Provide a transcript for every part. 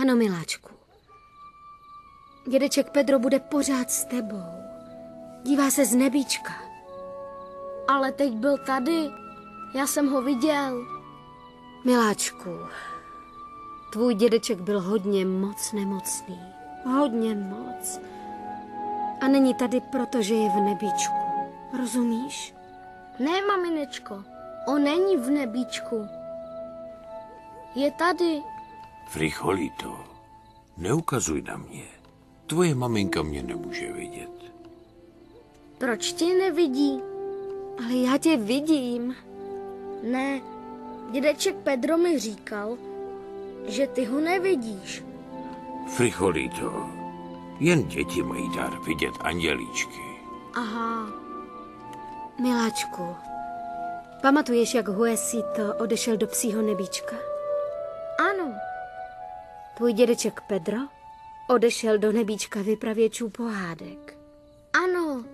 Ano, miláčku. Dědeček Pedro bude pořád s tebou. Dívá se z nebíčka. Ale teď byl tady. Já jsem ho viděl. Miláčku, tvůj dědeček byl hodně moc nemocný. Hodně moc. A není tady, protože je v nebíčku. Rozumíš? Ne, maminečko. On není v nebíčku. Je tady. Fricholito, neukazuj na mě. Tvoje maminka mě nemůže vidět. Proč tě nevidí? Ale já tě vidím. Ne, dědeček Pedro mi říkal, že ty ho nevidíš. Fricholito, jen děti mají dar vidět andělíčky. Aha, Miláčku, pamatuješ, jak Huesito odešel do psího nebíčka? ano. Tvůj dědeček Pedro odešel do nebíčka vypravěčů pohádek. Ano.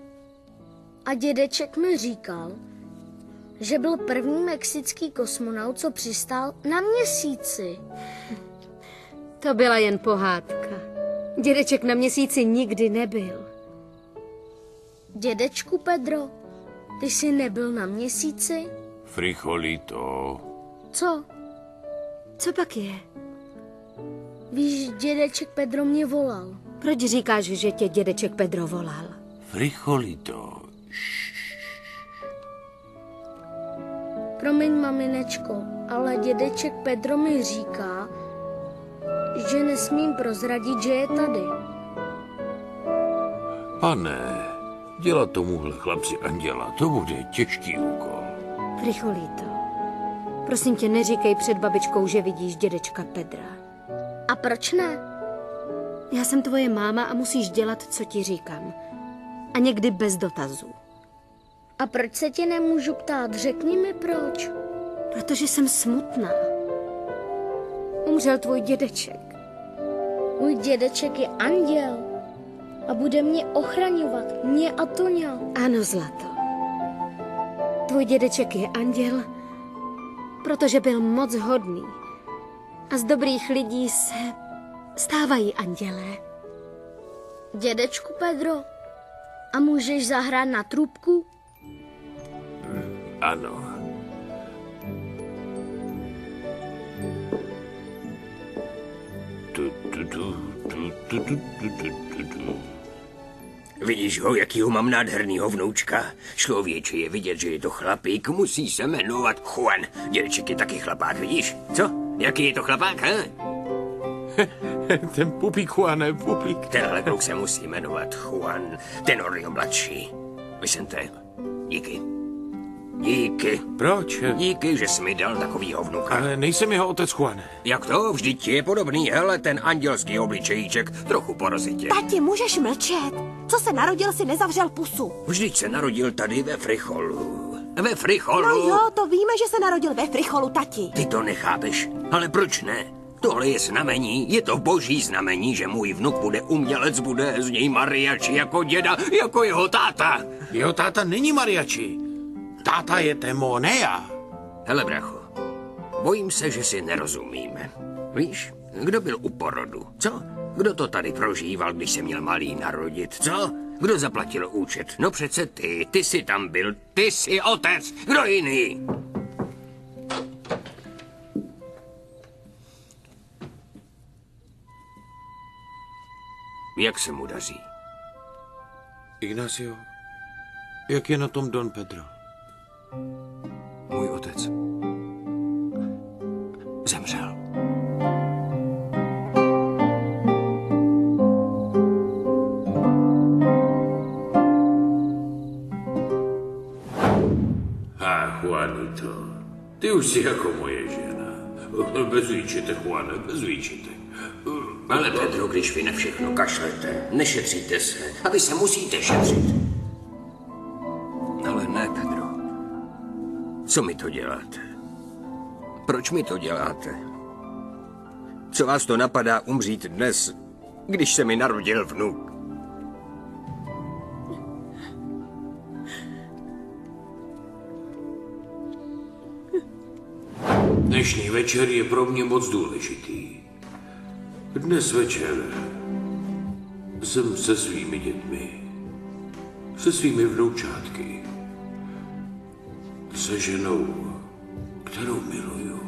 A dědeček mi říkal, že byl první mexický kosmonaut, co přistál na měsíci. To byla jen pohádka. Dědeček na měsíci nikdy nebyl. Dědečku Pedro, ty jsi nebyl na měsíci? Fricholito, Co? Co pak je? Víš, dědeček Pedro mě volal. Proč říkáš, že tě dědeček Pedro volal? Fricholito, Promiň, maminečko, ale dědeček Pedro mi říká, že nesmím prozradit, že je tady. pane, dělat tomuhle chlapci anděla, to bude těžký úkol. Fricholito, prosím tě, neříkej před babičkou, že vidíš dědečka Pedra. A proč ne? Já jsem tvoje máma a musíš dělat, co ti říkám. A někdy bez dotazů. A proč se tě nemůžu ptát? Řekni mi proč. Protože jsem smutná. Umřel tvůj dědeček. Můj dědeček je anděl a bude mě ochraňovat, mě a Toňa. Ano, zlato. Tvůj dědeček je anděl, protože byl moc hodný. A z dobrých lidí se stávají andělé. Dědečku Pedro, a můžeš zahrát na trubku? Ano. Tu, tu, tu, tu, tu, tu, tu, tu, tu, tu. Vidíš ho, jakýho mám nádhernýho vnoučka? Člověče je vidět, že je to chlapík, musí se jmenovat Juan. Dědeček je taky chlapák, vidíš? Co? Jaký je to chlapák, he? Ten pupík, Juane, pupík. Tenhle kluk se musí jmenovat Juan Tenorio mladší. Vicente, díky. Díky. Proč? Díky, že jsi mi dal takovýho vnuka. Ale nejsem jeho otec, Juane. Jak to? Vždyť ti je podobný, hele, ten andělský obličejíček, trochu porozitě. Tati, můžeš mlčet. Co se narodil, si nezavřel pusu. Vždyť se narodil tady ve Fricholu. Ve Fricholu. No jo, to víme, že se narodil ve Fricholu, tati. Ty to nechápeš, ale proč ne? Tohle je znamení, je to boží znamení, že můj vnuk bude umělec, bude z něj mariači jako děda, jako jeho táta. Jeho táta není mariači. Táta je Temonea. Hele, bracho, bojím se, že si nerozumíme. Víš, kdo byl u porodu, co? Kdo to tady prožíval, když se měl malý narodit, co? Kdo zaplatil účet? No přece ty, ty jsi tam byl, ty jsi otec, kdo jiný? Jak se mu daří? Ignacio, jak je na tom Don Pedro? Můj otec zemřel. Juanito, ty už jsi jako moje žena. Bez výčitek, Juane, bez výčitek. Ale Pedro, když vy na všechno kašlete, nešetříte se a vy se musíte šetřit. Ale ne, Pedro. Co mi to děláte? Proč mi to děláte? Co vás to napadá umřít dnes, když se mi narodil vnuk? Večer je pro mě moc důležitý. Dnes večer jsem se svými dětmi, se svými vnoučátky, se ženou, kterou miluju.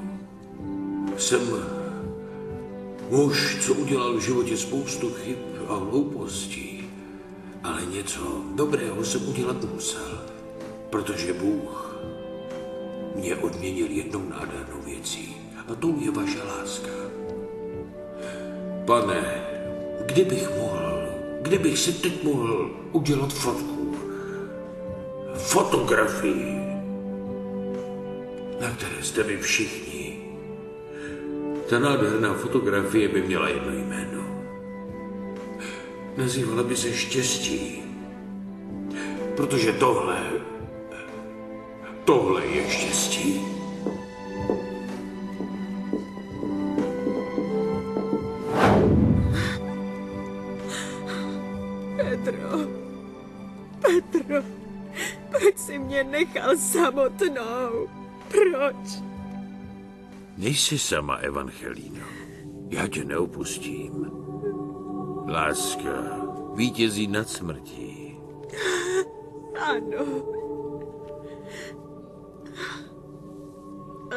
Jsem muž, co udělal v životě spoustu chyb a hloupostí, ale něco dobrého jsem udělat musel, protože Bůh mě odměnil jednou nádhernou věcí a tou je vaše láska. Pane, kdybych mohl, kdybych si teď mohl udělat fotku, fotografii, na které jste vy všichni. Ta nádherná fotografie by měla jedno jméno. Nazývala by se štěstí. Protože tohle, tohle je štěstí. Petro, Petro, proč jsi mě nechal samotnou? Proč? Nejsi sama, Evangelino. Já tě neopustím. Láska vítězí nad smrtí. Ano.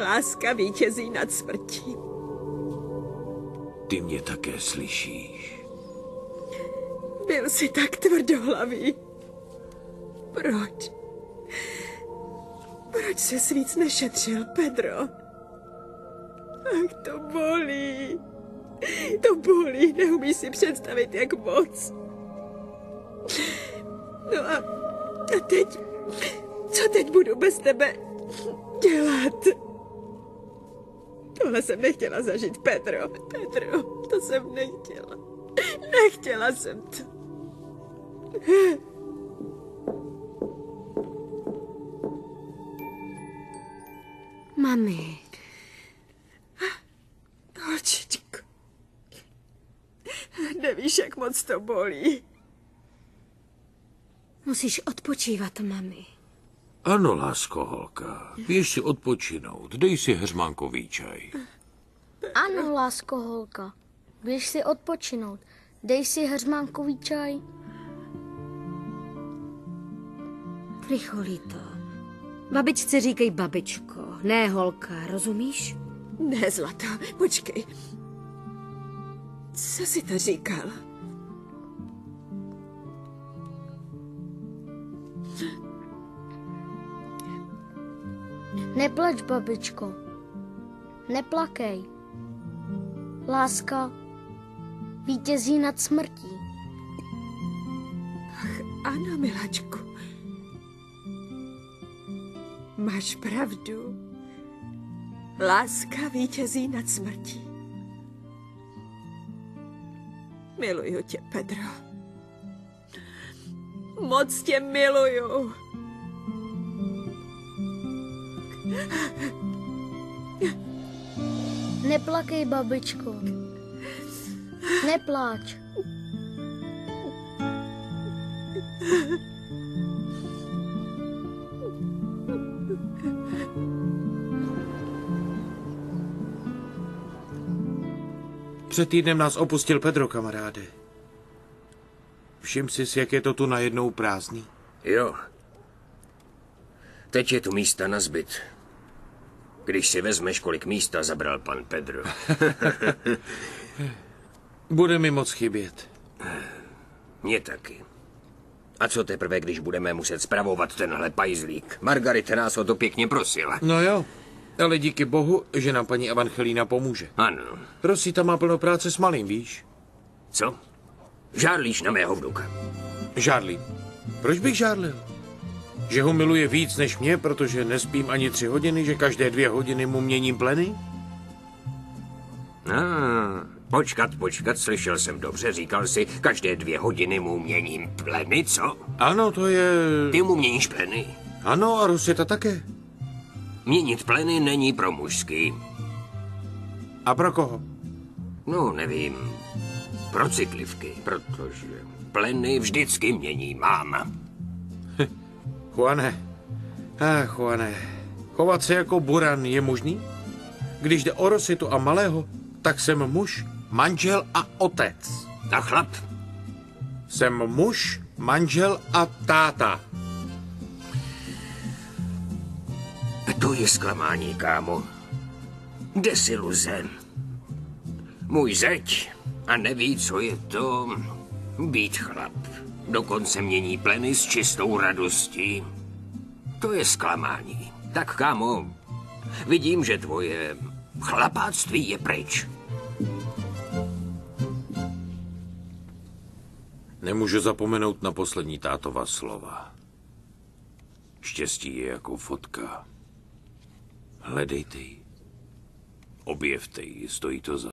Láska vítězí nad smrtí. Ty mě také slyšíš. Byl jsi tak tvrdohlavý. Proč? Proč se víc nešetřil, Pedro? Ach, to bolí. To bolí, neumíš si představit, jak moc. No a, a teď, co teď budu bez tebe dělat? Tohle jsem nechtěla zažít, Pedro. Pedro, to jsem nechtěla. Nechtěla jsem to. Mami, Holčičko. Nevíš, jak moc to bolí. musíš odpočívat, mami. Ano, lásko holka. Běž si odpočinout. Dej si heřmánkový čaj. Ano, lásko holka. Běž si odpočinout. Dej si heřmánkový čaj. Flicholito. Babičce říkej babičko, ne holka, rozumíš? Ne, zlato, počkej. Co jsi to říkal? Neplač, babičko. Neplakej. Láska vítězí nad smrtí. Ano, miláčku. Máš pravdu. Láska vítězí nad smrtí. Miluju tě, Pedro. Moc tě miluju. Neplakej, babičko. Nepláč. Před týdnem nás opustil Pedro, kamaráde. Všim si, jak je to tu najednou prázdný? Jo. Teď je tu místa na zbyt. Když si vezmeš, kolik místa zabral pan Pedro. Bude mi moc chybět. Mně taky. A co teprve, když budeme muset spravovat tenhle pajzlík? Margarita nás o to pěkně prosila. No jo, ale díky bohu, že nám paní Evangelína pomůže. Ano. Rosita má plno práce s malým, víš? Co? Žárlíš na mého vnuka. Žádlím. Proč bych žádlil? Že ho miluje víc než mě, protože nespím ani tři hodiny, že každé dvě hodiny mu měním pleny? Ah, počkat, počkat, slyšel jsem dobře, říkal si, každé dvě hodiny mu měním pleny, co? Ano, to je... Ty mu měníš pleny. Ano, a Rosita také. Měnit pleny není pro mužský. A pro koho? No, nevím. Pro citlivky, protože pleny vždycky mění máma. Juane. Ach, Juane. Chovat se jako buran je možný? Když jde o Rositu a malého, tak jsem muž manžel a otec. A chlap? Jsem muž, manžel a táta. To je zklamání, kámo. Desiluze. Můj zeď a neví, co je to být chlap. Dokonce mění pleny s čistou radostí. To je zklamání. Tak, kámo, vidím, že tvoje chlapáctví je pryč. Nemůžu zapomenout na poslední tátova slova. Štěstí je jako fotka. Hledejte ji. Objevte ji, stojí to za